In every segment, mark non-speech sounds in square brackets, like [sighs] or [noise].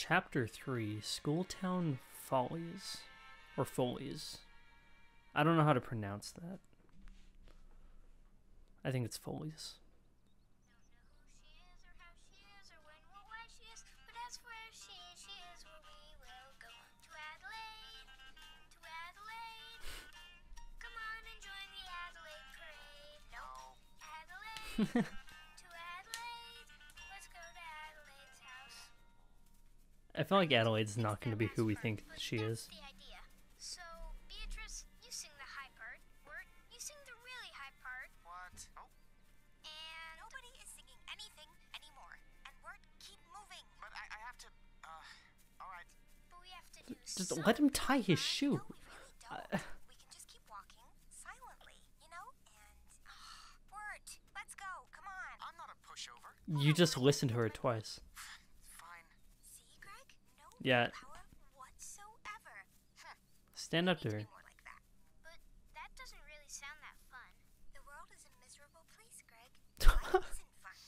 Chapter 3 Schooltown Follies. Or Follies. I don't know how to pronounce that. I think it's Follies. [laughs] [laughs] I feel like Adelaide's not going to be who we think she is. The idea. So, Beatrice, you sing the high part. Wirt, you sing the really high part. What? Oh, And Nobody is singing anything anymore. And Wirt, keep moving. but I, I have to. Uh, all right. but we have to do Just some- let him tie his shoe. No, we really don't. we [laughs] can just keep walking silently, you know? And. [sighs] Wirt, let's go. Come on. I'm not a pushover. You just listened to her twice. Fine. See, Greg? No Yeah. Stand up to her. Be [laughs] [laughs] more like that. But that doesn't really sound that fun. The world is a miserable place, Greg. Life isn't fun.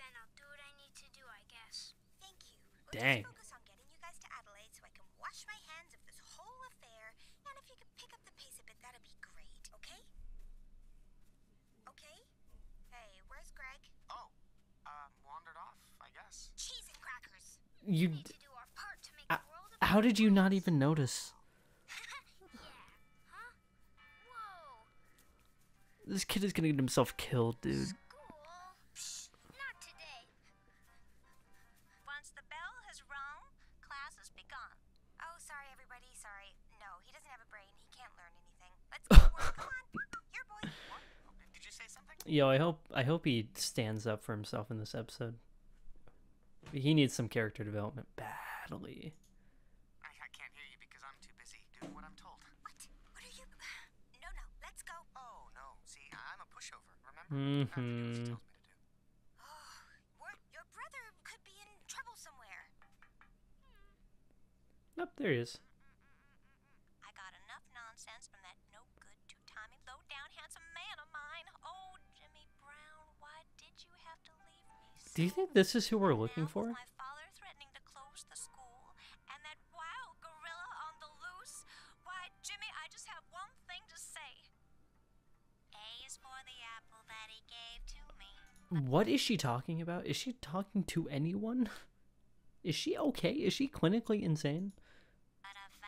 Then I'll do what I need to do, I guess. Thank you. We'll Dang. Just focus on getting you guys to Adelaide so I can wash my hands of this whole affair. And if you could pick up the pace a bit, that'd be great. Okay? Okay? Hey, where's Greg? Oh, uh, wandered off, I guess. Cheese and crackers. You. We need to do our part to make Uh, the Uh, world a How did you not even notice? [laughs] yeah. Huh? This kid is gonna get himself killed, dude. Psh, not today. Once the bell has rung, class has begun. Oh, sorry, everybody. Sorry. No, he doesn't have a brain. He can't learn anything. Let's go. Come on. [laughs] Your boy. Did you say something? Yo, I hope I hope he stands up for himself in this episode. He needs some character development badly. I, I can't hear you because I'm too busy doing what I'm told. What? What are you? [sighs] No, no. Let's go. Oh, no. See, I'm a pushover, remember? I have to do what she Mhm. tells me to do. Oh, your brother could be in trouble somewhere. Nope, there he is. Is think this is who we're looking for? What is she talking about? Is she talking to anyone? [laughs] Is she okay? Is she clinically insane? But I found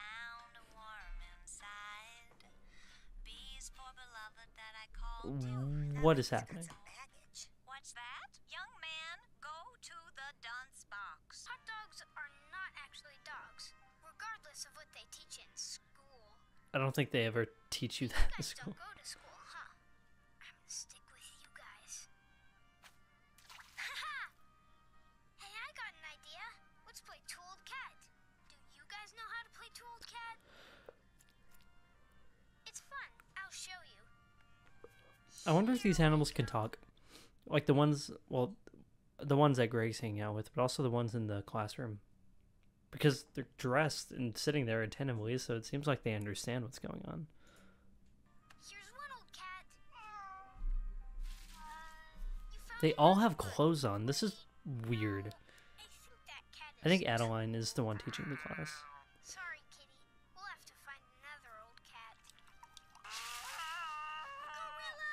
I don't think they ever teach you [laughs] that in school. don't go to school, huh? I'm gonna stick with you guys. [laughs] hey, I got an idea. Let's play Two Old Cat. Do you guys know how to play Two Old Cat? It's fun. I'll show you. I wonder if these animals can talk. Like the ones, well, the ones that Greg's hanging out with, but also the ones in the classroom. Because they're dressed and sitting there attentively, so it seems like they understand what's going on. Here's one old cat. Uh, they all have clothes on. This is weird. I think that cat I think is- Adeline is the one teaching the ah, class. Sorry, kitty. We'll have to find another old cat. Gorilla!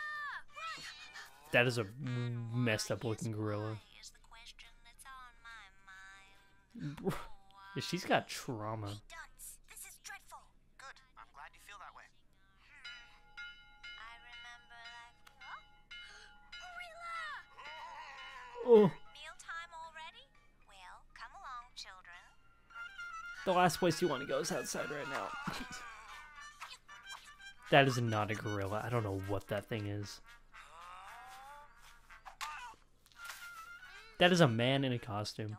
Run! That is a messed up looking gorilla. [laughs] Is the question that's on my mind. She's got trauma. Hey, dunce, this is dreadful. Good. I'm glad you feel that way. I remember like huh? [gasps] Oh, mealtime already. Well, come along, children. the last place you want to go is outside right now. [laughs] that is not a gorilla. I don't know what that thing is. That is a man in a costume.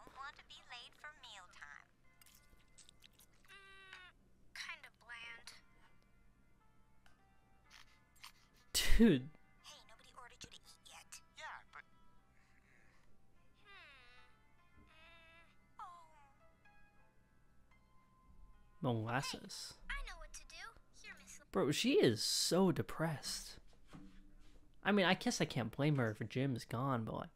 Dude, Hey, nobody ordered you to eat yet. Yeah, but hmm. mm, mm. Oh, molasses. I know what to do. Here, Miss. Bro, she is so depressed. I mean, I guess I can't blame her if Jim is gone, but like,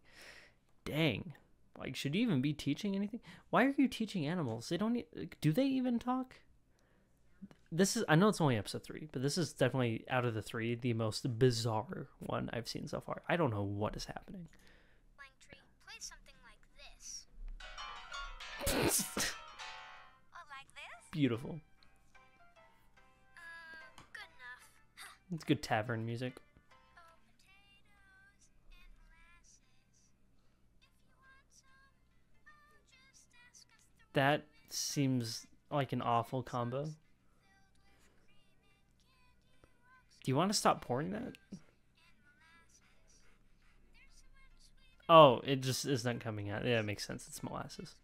dang. Like, should you even be teaching anything? Why are you teaching animals? They don't. e- Do they even talk? This is. I know it's only episode three, but this is definitely out of the three the most bizarre one I've seen so far. I don't know what is happening. Langtree, play something like this. [laughs] Oh, like this? Beautiful. Uh, good. It's good tavern music. Oh, potatoes and molasses. If you want some, just ask us the That seems like an awful combo. Do you want to stop pouring that? Oh, it just isn't coming out. Yeah, it makes sense. It's molasses.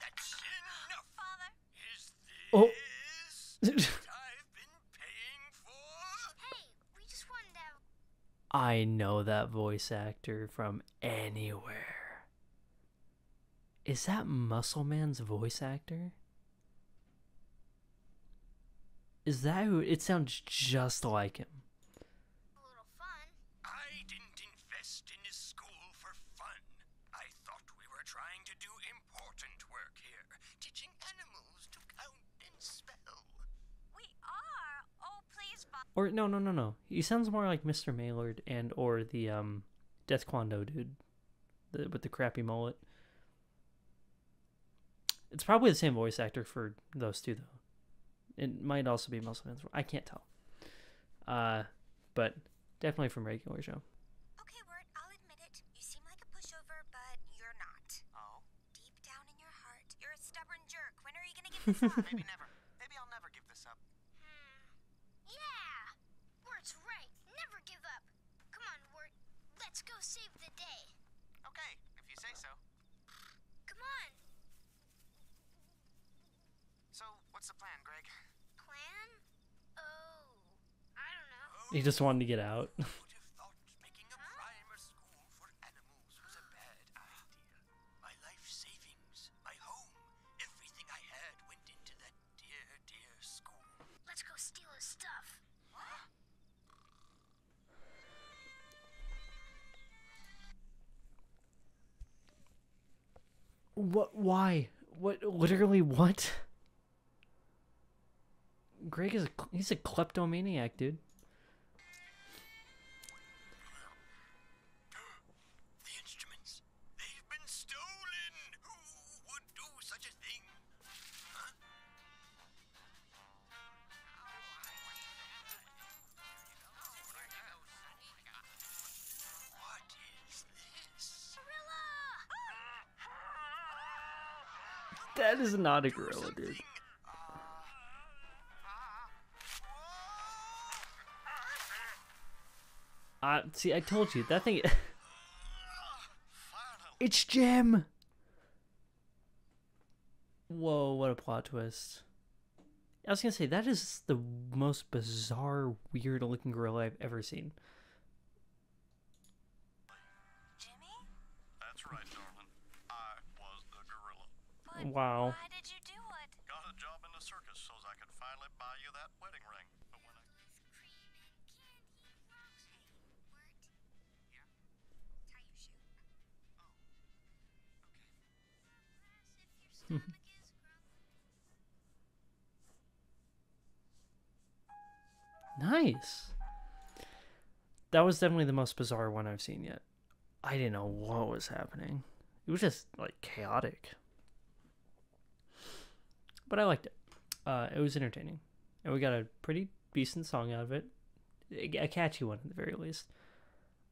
That's enough. Father, Is Oh. what I've been paying for? Hey, we just wanted to I know that voice actor from anywhere. Is that Muscle Man's voice actor? Is that who? It sounds just like him. a little fun. I didn't invest in this school for fun. I thought we were trying to do important work here, teaching animals to count and spell. we are. Oh, please, Bob. Or no, no, no, no. He sounds more like Mr. Maellard and or the um Death Kwon Do dude, the, with the crappy mullet. It's probably the same voice actor for those two though. It might also be Muscle Man's. I can't tell. Uh, but definitely from regular show. Okay, Wirt, I'll admit it. You seem like a pushover, but you're not. Oh? Deep down in your heart, you're a stubborn jerk. When are you gonna give this up? [laughs] Maybe never. Maybe I'll never give this up. Hmm. Yeah! Wirt's right. Never give up. Come on, Wirt. Let's go save the day. Okay, if you say so. Come on. So, what's the plan, Greg? Plan? Oh, I don't know. He just wanted to get out. Who would have thought making a primer school for animals was a bad idea? My life savings, my home, everything I had went into that dear, dear [laughs] school. Let's go steal his stuff. What? Why? What? Literally what? Greg is a he's a kleptomaniac, dude. That is not a gorilla, dude. Uh, see, I told you that thing. [laughs] it's Jim. Whoa! What a plot twist. I was gonna say that is the most bizarre, weird-looking gorilla I've ever seen. But Wow. why did you do it? Got a job in the circus so I could finally buy you that wedding ring. But when I Tie your shoe. Oh. If your stomach is Nice. That was definitely the most bizarre one I've seen yet. I didn't know what was happening. It was just like chaotic. But I liked it. Uh, it was entertaining. And we got a pretty decent song out of it. A catchy one at the very least.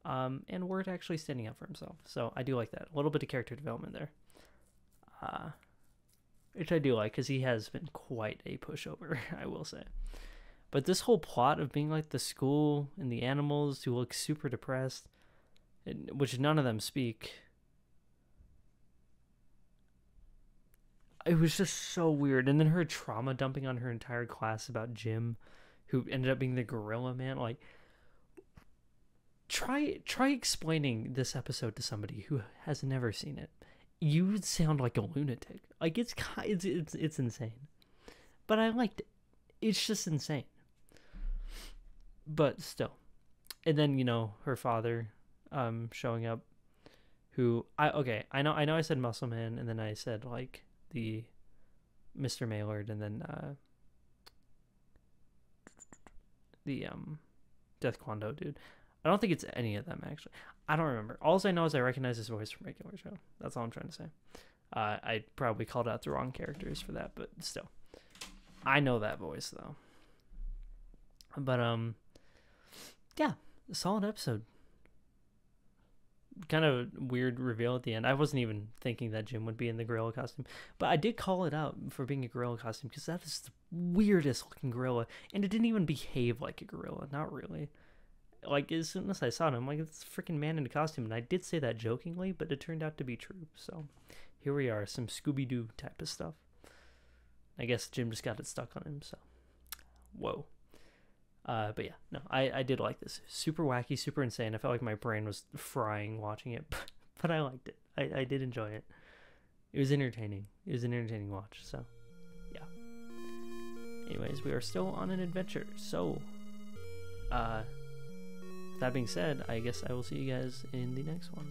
Um, and Wirt actually standing up for himself. So I do like that. A little bit of character development there. Uh, which I do like because he has been quite a pushover, [laughs] I will say. But this whole plot of being like the school and the animals who look super depressed, which none of them speak, it was just so weird. And then her trauma dumping on her entire class about Jim, who ended up being the gorilla man. Like, try try explaining this episode to somebody who has never seen it. You would sound like a lunatic. Like it's it's it's it's insane. But I liked it. It's just insane. But still, and then you know her father um showing up who i okay i know i know i said muscle man and then i said like the mr Maellard and then uh the um Death Kwon Do dude. I don't think it's any of them actually. I don't remember. All i know is i recognize his voice from regular show. That's all i'm trying to say. Uh, i probably called out the wrong characters for that but still. I know that voice though. But um yeah solid episode kind of weird reveal at the end. I wasn't even thinking that jim would be in the gorilla costume but i did call it out for being a gorilla costume because that is the weirdest looking gorilla and it didn't even behave like a gorilla not really. Like as soon as i saw it i'm like it's a freaking man in a costume and i did say that jokingly but it turned out to be true so here we are some scooby-doo type of stuff. I guess jim just got it stuck on him so whoa uh, but yeah, no, I, I did like this. Super wacky, super insane. I felt like my brain was frying watching it, [laughs] but, but I liked it. I, I did enjoy it. It was entertaining. It was an entertaining watch. So, yeah. Anyways, we are still on an adventure. So, uh, that being said, I guess I will see you guys in the next one.